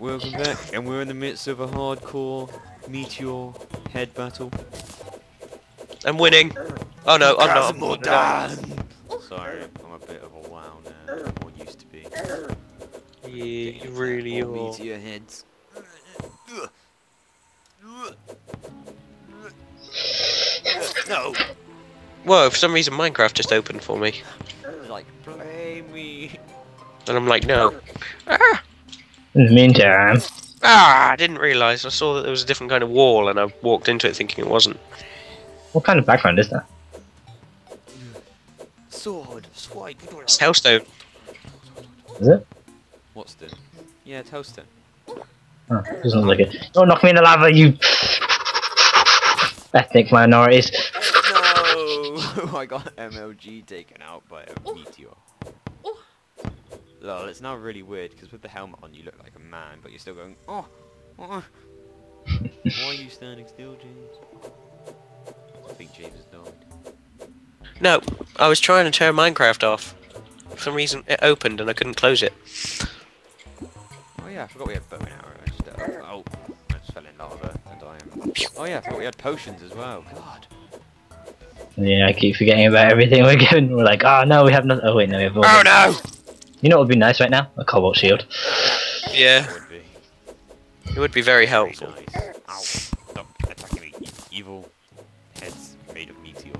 welcome back, and we're in the midst of a hardcore meteor head battle. I'm winning. Oh no, I'm not. More done. Sorry, I'm a bit of a wow now, or used to be. Yeah, you really All are. meteor heads. No! Whoa, for some reason Minecraft just opened for me. Like, play me! And I'm like, no. Ah! In the meantime, Ah, I didn't realise. I saw that there was a different kind of wall and I walked into it thinking it wasn't. what kind of background is that? Sword! Swipe! It's Hellstone. Is it? What's this? Yeah, toaster. Oh, doesn't look it. Don't knock me in the lava, you ethnic minorities. No! I got MLG taken out by a meteor. Lol, it's now really weird because with the helmet on you look like a man, but you're still going, oh! oh. Why are you standing still, James? I think James has died. No, I was trying to turn Minecraft off. For some reason it opened and I couldn't close it. Oh yeah, I forgot we had bow and arrow. I just, uh, oh, I just fell in lava and I am. Oh yeah, I forgot we had potions as well. God. Yeah, I keep forgetting about everything we're given. We're like, oh no, we have nothing. Oh wait, no, we have. all Oh this." no! You know what would be nice right now? A cobalt shield. Yeah, That would be it would be very very helpful. nice. Ow. Stop attacking me. Evil heads made of meteor.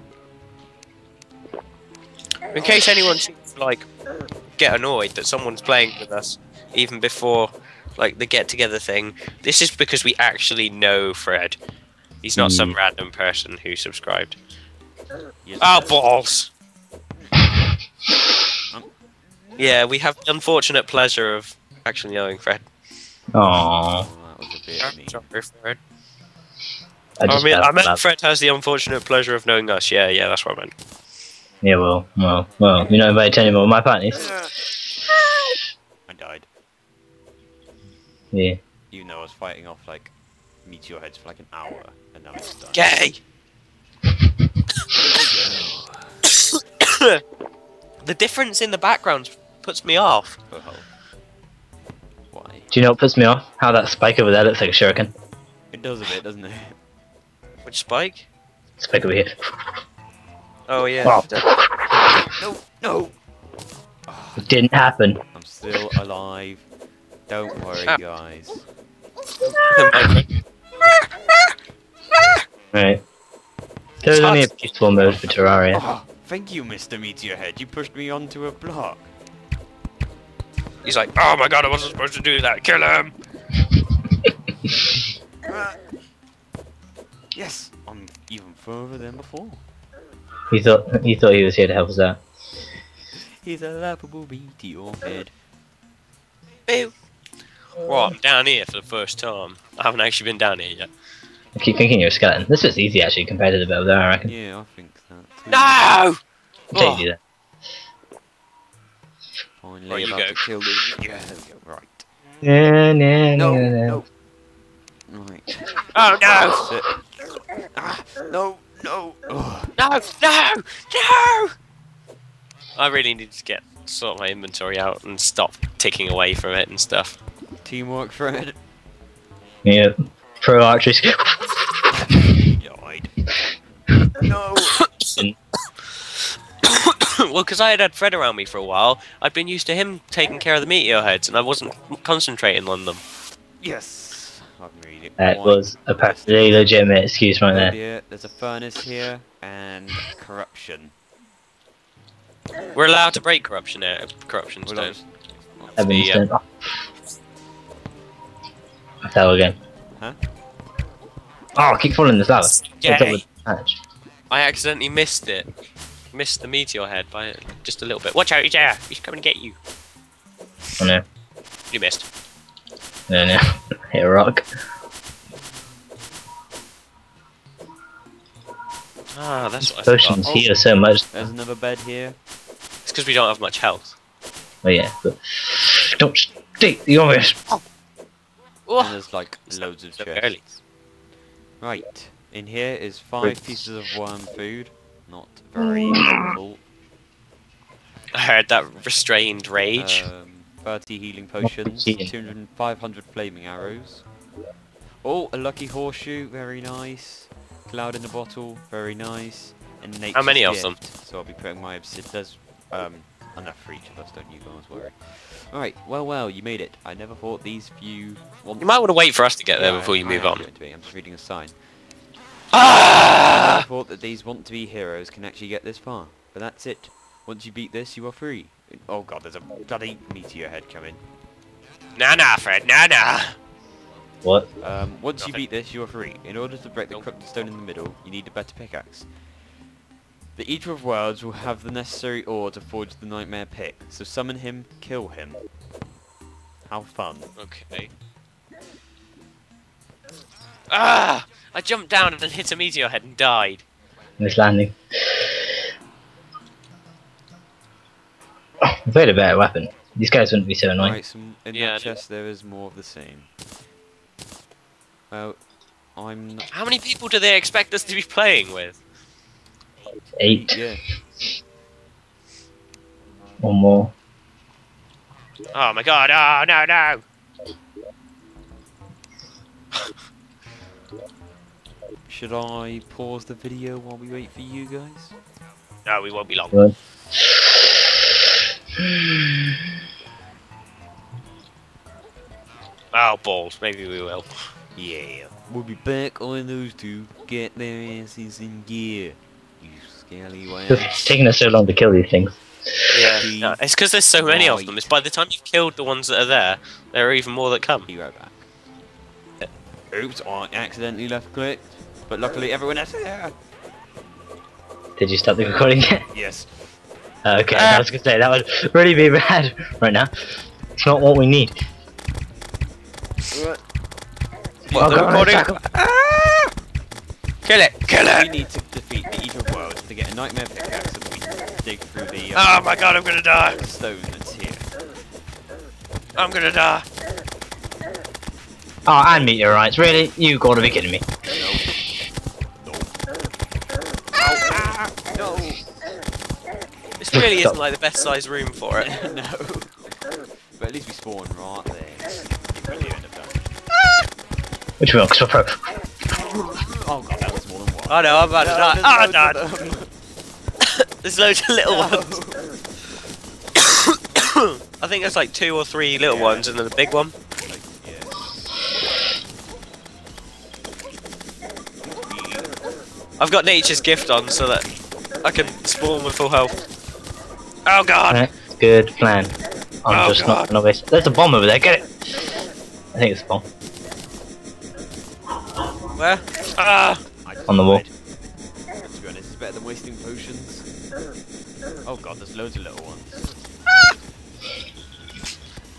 In case anyone seems to, like get annoyed that someone's playing with us even before like the get together thing, this is because we actually know Fred. He's not some Mm. random person who subscribed. Yes. Oh balls! Yeah, we have the unfortunate pleasure of actually knowing Fred. Aww. Oh, that was a bit mean. Sorry, Fred. I I, mean, I meant that. Fred has the unfortunate pleasure of knowing us. Yeah, yeah, that's what I meant. Yeah, well, well, well. You're not invited to any more of my parties. I died. Yeah. Even though I was fighting off like meteor heads for like an hour, and now it's done. Gay. the difference in the backgrounds puts me off. Oh. Why? Do you know what puts me off? How that spike over there looks like a shuriken. It does a bit, doesn't it? Which spike? Spike over here. Oh yeah. Wow. No, no. It didn't happen. I'm still alive. Don't worry, Ah. guys. Right. There's only a peaceful mode for Terraria. Oh, thank you, Mr. Meteorhead. You pushed me onto a block. He's like, oh my god, I wasn't supposed to do that. Kill him. Ah. Yes, I'm even further than before. He thought he thought he was here to help us out. He's a laughable meteor head. Boo. Well, I'm down here for the first time. I haven't actually been down here yet. I keep thinking you're a skeleton. This is easy actually compared to the bit over there, I reckon. Yeah, I think that. Too. No. I'll Oh. Take you that. Finally Right, you about go. to kill the. Yeah, there we go. Right. Na, na, No, na, na. no. Right. Oh no. Ah, no, no. Ugh. No. No. No. I really need to get sort my inventory out and stop ticking away from it and stuff. Teamwork, Fred. Yeah. Pro archery. Died. No. well, because I had had Fred around me for a while, I'd been used to him taking care of the meteor heads, and I wasn't concentrating on them. Yes. I've made it. That quite was a perfectly legitimate excuse right there. Here, there's a furnace here and corruption. We're allowed to break corruption here. Corruption We're stone. not- Oh. I fell again. Huh? Oh, I keep falling in this lava. It's Yay. up with patch. I accidentally missed it. Missed the meteor head by just a little bit. Watch out, he's there. He's coming to get you. Oh no. You missed. No, no. Hit a rock. Ah, that's what I Potions forgot. heal so much. There's another bed here. It's because we don't have much health. Oh yeah, but don't state the obvious. And Oh, there's like loads of so chests. Right. In here is five pieces of worm food. Not very helpful. I heard that restrained rage. Um, 30 healing potions, cheating. 200 and 500 flaming arrows. Oh, a lucky horseshoe, very nice. Cloud in the bottle, very nice. And nature's How many of gift. them? So I'll be putting my obsidian. There's um, enough for each of us, don't you guys worry. Alright, well, well, you made it. I never thought these few... Want You might want to wait for us to get there Yeah, before you I move am on. going to be. I'm just reading a sign. I Ah! never thought that these want-to-be heroes can actually get this far. But that's it. Once you beat this, you are free. Oh god, there's a bloody meteor head coming. Nah, nah, Fred, nah, nah. What? Um, once you beat this, you are free. In order to break the Nope. corrupted stone in the middle, you need a better pickaxe. The Eater of Worlds will have the necessary ore to forge the Nightmare Pick, so summon him, kill him. How fun. Okay. Ah! I jumped down and then hit a meteor head and died. This landing. If we had a better weapon, these guys wouldn't be so annoying. Alright, some, in Yeah, I that chest there is more of the same. Well, I'm not... How many people do they expect us to be playing with? Eight Yeah. or more. Oh my god, oh no, no! Should I pause the video while we wait for you guys? No, we won't be long. Good. Oh, balls, maybe we will. Yeah. We'll be back on those two. Get their asses in gear. You scallywags. It's taking us so long to kill these things. Yeah, no, it's because there's so many of them. It's by the time you've killed the ones that are there, there are even more that come. Be right back. Oops, I accidentally left clicked. But luckily everyone else is here. Did you stop the recording yet? Yes. Okay, Ah. I was gonna say that would really be bad right now. It's not what we need. What, Oh, the God, recording? attack Kill it! Kill We it! need to defeat the Eater of Worlds to get a nightmare pickaxe so that we dig through the Oh um, my god, I'm gonna die! stone that's here. I'm gonna die! Oh, and meteorites, really? You gotta be kidding me. No. Ah, no. This really isn't like the best sized room for it. no. But at least we spawn right there. Brilliant of done. Which will, because we're pro. Oh god, that was more than one. Oh no, I'm about to die. there's Oh, I loads died! of them. There's loads of little No. ones. I think there's like two or three little Yeah. ones and then the big one. I've got nature's gift on so that I can spawn with full health. Oh god! Right, good plan. I'm Oh, just God. not gonna waste. There's a bomb over there, get it! I think it's a bomb. Where? Ah! On the wall. tried. But to be honest, it's better than wasting potions. Oh god, there's loads of little ones.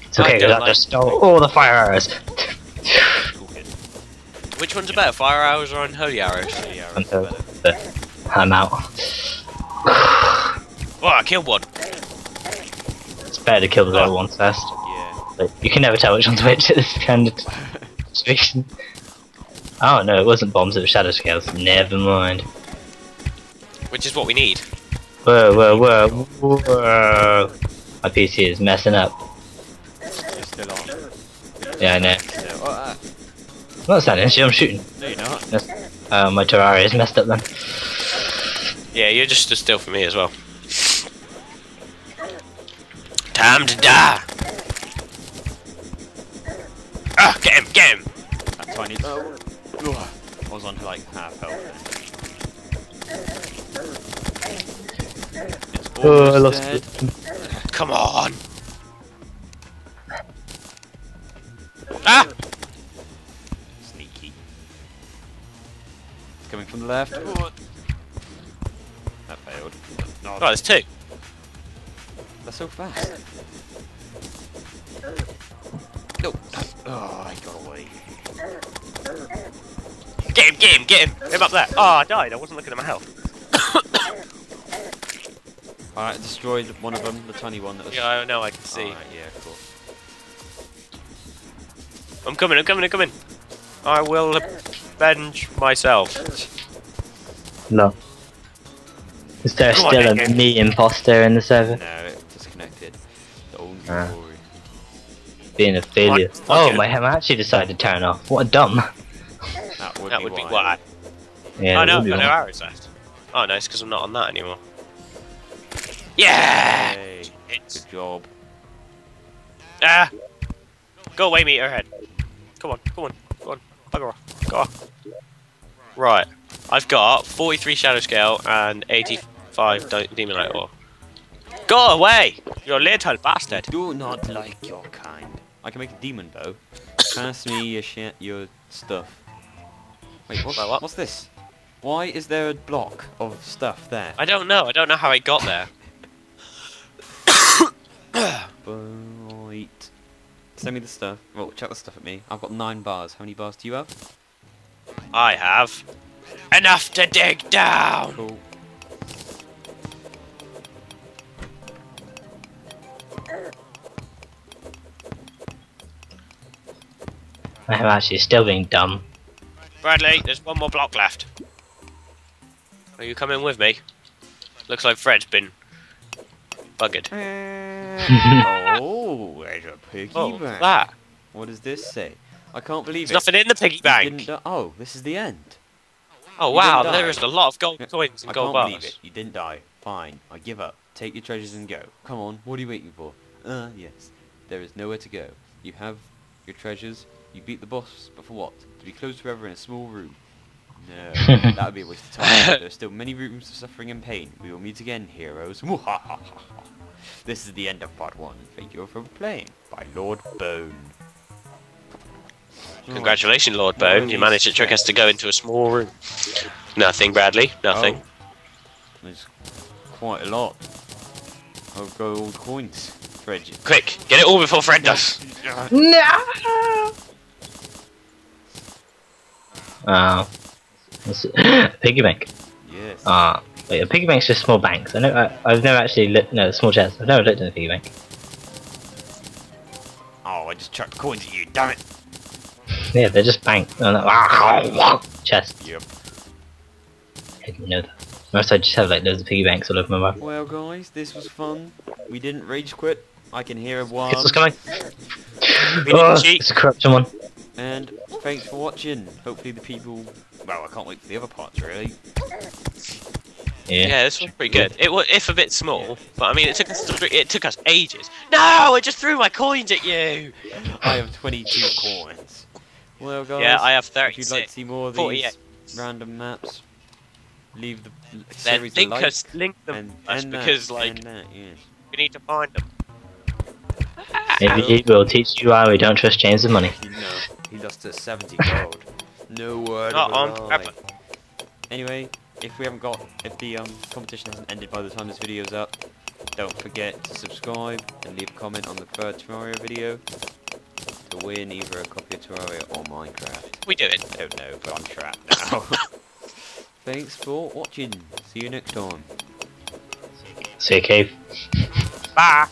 It's okay, don't because I like- just stole all the fire arrows. Cool kid. Which ones are better, fire arrows or unholy arrows? Yeah, I'm, it's I'm out. Oh, I killed one. It's better to kill the little ones first. Yeah. But you can never tell which one's which at this kind of situation. Oh no, it wasn't bombs, it was shadow scales. Never mind. Which is what we need. Whoa, whoa, whoa, whoa. My PC is messing up. You're still on. Yeah, I know. No, oh, ah, I'm not standing still, I'm shooting. no you're not. Oh, my Terraria is messed up then. Yeah, you're just stood still for me as well. Time to die! Ah, get him, get him! That tiny. Oh. I was on to like half health. It's Oh, I lost dead. it. Come on! Ah! Coming from the left. That failed. No, Oh, there's two. That's so fast. No. Oh, I got away. Get him, get him, get him! Him up there. Oh, I died. I wasn't looking at my health. Alright, destroyed one of them, the tiny one that was. Yeah, I know, I can see. Alright, yeah, cool. I'm coming, I'm coming, I'm coming. I will avenge myself. No. Is there Come on, still a me imposter in the server? No, it disconnected. The old Ah. glory. being a failure. What? Oh, Okay. my Hamachi decided to turn off. What a dumb. That would that be would be why. why. Yeah, oh no, I've got no arrows left. Oh no, it's because I'm not on that anymore. Yeah! Hey, It's, good job. ah! Go away, meteorhead. Come on, come on, go on, bugger off, go off. Right, I've got 43 shadow scale and 85 di- demonite ore. Go away, you little bastard. Do not like your kind. I can make a demon bow. Pass me your shit, your stuff. Wait, what, what? what's this? Why is there a block of stuff there? I don't know, I don't know how it got there. Send me the stuff. Well, chuck the stuff at me. I've got nine bars. How many bars do you have? I have enough to dig down. Cool. My Hamachi is still being dumb. Bradley, there's one more block left. Are you coming with me? Looks like Fred's been buggered. Uh, oh, there's a piggy Oh, bank. that. What does this say? I can't believe There's it. nothing in the piggy bank. oh, this is the end. Oh wow, didn't there die. is a lot of gold coins and I gold can't believe bars. it. You didn't die. Fine. I give up. Take your treasures and go. Come on. What are you waiting for? Uh, yes. There is nowhere to go. You have your treasures. You beat the boss, but for what? To be closed forever in a small room. No, that would be a waste of time. There are still many rooms of suffering and pain. We will meet again, heroes. this is the end of part one. Thank you for playing by Lord Bone. Congratulations, Lord Bone. You managed to trick us to go into a small room. Nothing, Bradley. Nothing. Oh, there's quite a lot of gold coins. Fred, Quick, get it all before Fred does. No! Oh. What's piggy bank. Yes. Ah. Wait, a piggy bank's just small banks. I know. I, I've never actually looked. No, small chests. I've never looked in a piggy bank. Oh, I just chucked coins at you, damn it! Yeah, they're just banks. Oh, ah, no. Chests. Yep. I didn't know that. Most I just have like loads of piggy banks all over my map. Well, guys, this was fun. We didn't rage quit. I can hear a Guess one. what's coming? We Oh, didn't cheat. it's a corruption one. And thanks for watching. Hopefully the people... Well, I can't wait for the other parts, really. Yeah. Yeah, this was pretty good. It was, if a bit small, but I mean, it took us thr- it took us ages. No, I just threw my coins at you. I have 22 coins. Well, guys, Yeah, I have 36. if you'd like to see more of 48. these random maps, leave the l- Then series link a like. us, link them and, us and because that, like that, yes. we need to find them. Maybe it will teach you why we don't trust James with money. He, no, he lost to 70 gold. No word Not on lie. purpose. Anyway, if we haven't got, if the um, competition hasn't ended by the time this video's up, don't forget to subscribe and leave a comment on the third Terraria video to win either a copy of Terraria or Minecraft. We do it. I don't know, but I'm trapped now. Thanks for watching. See you next time. See you, cave. Bye.